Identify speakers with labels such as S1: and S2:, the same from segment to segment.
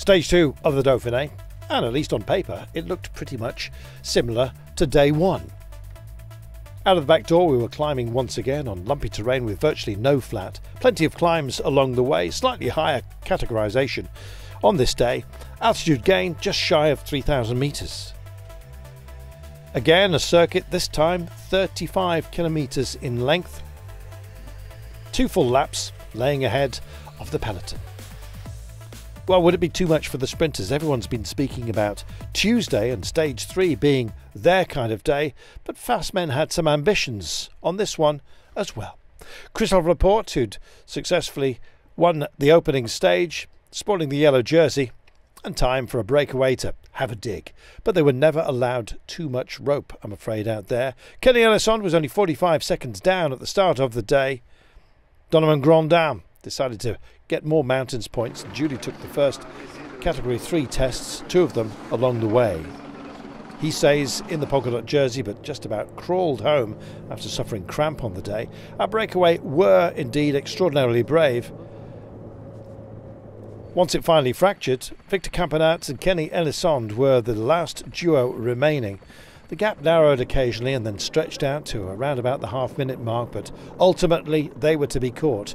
S1: Stage two of the Dauphiné, and at least on paper, it looked pretty much similar to day one. Out of the back door, we were climbing once again on lumpy terrain with virtually no flat. Plenty of climbs along the way, slightly higher categorization on this day. Altitude gain just shy of 3,000 metres. Again, a circuit, this time 35 kilometres in length. Two full laps, laying ahead of the peloton. Well, would it be too much for the sprinters? Everyone's been speaking about Tuesday and stage three being their kind of day, but Fast Men had some ambitions on this one as well. Christophe Laporte, who'd successfully won the opening stage, sporting the yellow jersey, and time for a breakaway to have a dig. But they were never allowed too much rope, I'm afraid, out there. Kenny Elissonde was only 45 seconds down at the start of the day. Donavan Grondin decided to get more mountains points. Julie took the first Category 3 tests, two of them along the way. He says in the polka dot jersey, but just about crawled home after suffering cramp on the day. Our breakaway were indeed extraordinarily brave. Once it finally fractured, Victor Campenaerts and Kenny Elissonde were the last duo remaining. The gap narrowed occasionally and then stretched out to around about the half minute mark, but ultimately they were to be caught.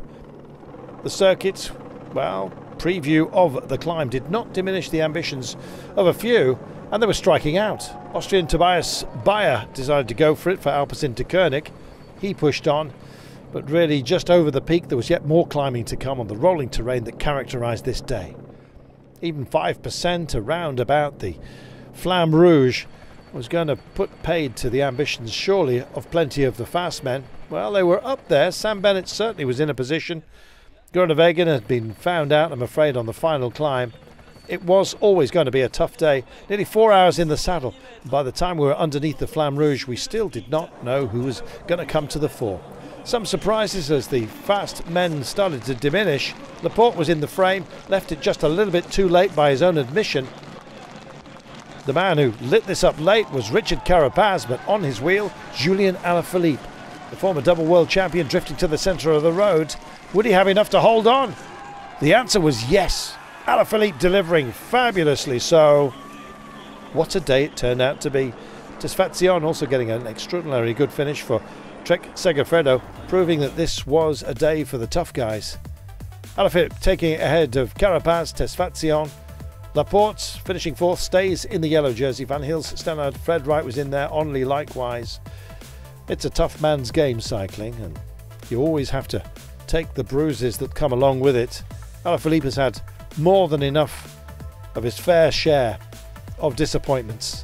S1: The circuit, well, preview of the climb did not diminish the ambitions of a few, and they were striking out. Austrian Tobias Bayer decided to go for it for Alpecin-Deceuninck. He pushed on, but really just over the peak there was yet more climbing to come on the rolling terrain that characterised this day. Even 5% around about the Flamme Rouge was going to put paid to the ambitions, surely, of plenty of the fast men. Well, they were up there. Sam Bennett certainly was in a position Groenewegen had been found out, I'm afraid, on the final climb. It was always going to be a tough day. Nearly four hours in the saddle. By the time we were underneath the Flamme Rouge, we still did not know who was going to come to the fore. Some surprises as the fast men started to diminish. Laporte was in the frame, left it just a little bit too late by his own admission. The man who lit this up late was Richard Carapaz, but on his wheel, Julien Alaphilippe. The former double world champion drifting to the centre of the road. Would he have enough to hold on? The answer was yes. Alaphilippe delivering fabulously so. What a day it turned out to be. Tesfatsion also getting an extraordinarily good finish for Trek Segafredo, proving that this was a day for the tough guys. Alaphilippe taking it ahead of Carapaz, Tesfatsion. Laporte finishing fourth, stays in the yellow jersey. Van Gils, Stannard, Fred Wright was in there, Onley likewise. It's a tough man's game, cycling, and you always have to take the bruises that come along with it. Alaphilippe has had more than enough of his fair share of disappointments.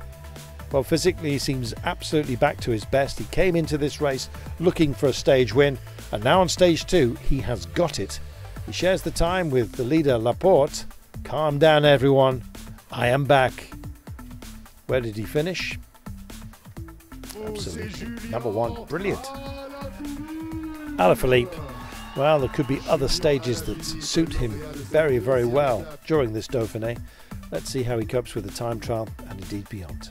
S1: Well, physically, he seems absolutely back to his best. He came into this race looking for a stage win, and now on stage two, he has got it. He shares the time with the leader Laporte. Calm down, everyone. I am back. Where did he finish? Absolutely. Number one. Brilliant. Alaphilippe. Well, there could be other stages that suit him very, very well during this Dauphiné. Let's see how he copes with the time trial and indeed beyond.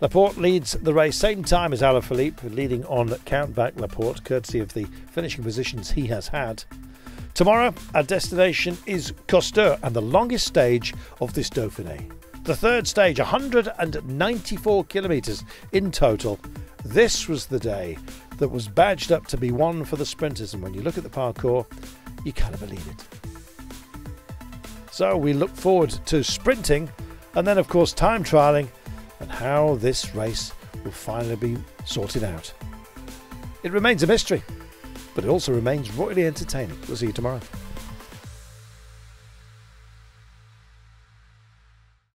S1: Laporte leads the race same time as Alaphilippe, leading on Countback Laporte, courtesy of the finishing positions he has had. Tomorrow, our destination is Coteau and the longest stage of this Dauphiné. The third stage, 194 kilometres in total. This was the day that was badged up to be one for the sprinters, and when you look at the parcours, you of believe it. So we look forward to sprinting and then, of course, time trialling and how this race will finally be sorted out. It remains a mystery, but it also remains royally entertaining. We'll see you tomorrow.